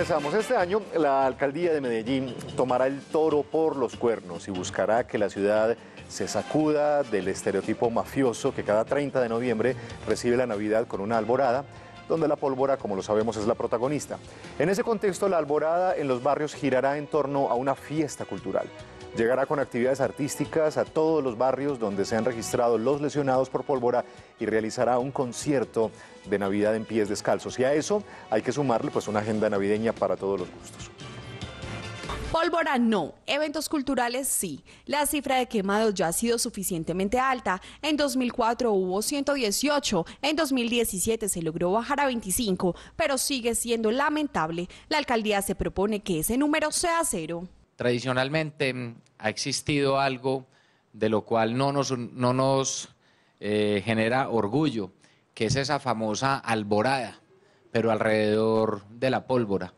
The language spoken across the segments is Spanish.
Este año, la alcaldía de Medellín tomará el toro por los cuernos y buscará que la ciudad se sacuda del estereotipo mafioso que cada 30 de noviembre recibe la Navidad con una alborada, donde la pólvora, como lo sabemos, es la protagonista. En ese contexto, la alborada en los barrios girará en torno a una fiesta cultural. Llegará con actividades artísticas a todos los barrios donde se han registrado los lesionados por pólvora y realizará un concierto de Navidad en pies descalzos. Y a eso hay que sumarle pues una agenda navideña para todos los gustos. Pólvora no, eventos culturales sí. La cifra de quemados ya ha sido suficientemente alta. En 2004 hubo 118, en 2017 se logró bajar a 25, pero sigue siendo lamentable. La alcaldía se propone que ese número sea cero. Tradicionalmente mm, ha existido algo de lo cual no nos, no nos eh, genera orgullo, que es esa famosa alborada, pero alrededor de la pólvora.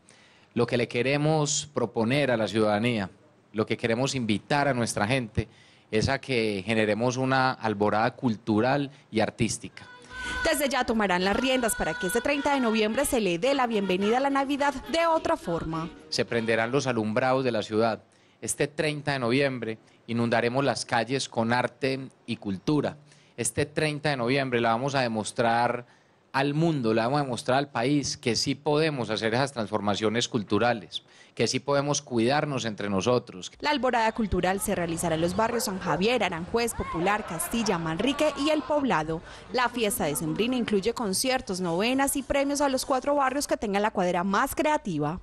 Lo que le queremos proponer a la ciudadanía, lo que queremos invitar a nuestra gente, es a que generemos una alborada cultural y artística. Desde ya tomarán las riendas para que este 30 de noviembre se le dé la bienvenida a la Navidad de otra forma. Se prenderán los alumbrados de la ciudad. Este 30 de noviembre inundaremos las calles con arte y cultura. Este 30 de noviembre la vamos a demostrar al mundo, le vamos a demostrar al país que sí podemos hacer esas transformaciones culturales, que sí podemos cuidarnos entre nosotros. La alborada cultural se realizará en los barrios San Javier, Aranjuez, Popular, Castilla, Manrique y El Poblado. La fiesta de Sembrina incluye conciertos, novenas y premios a los cuatro barrios que tengan la cuadra más creativa.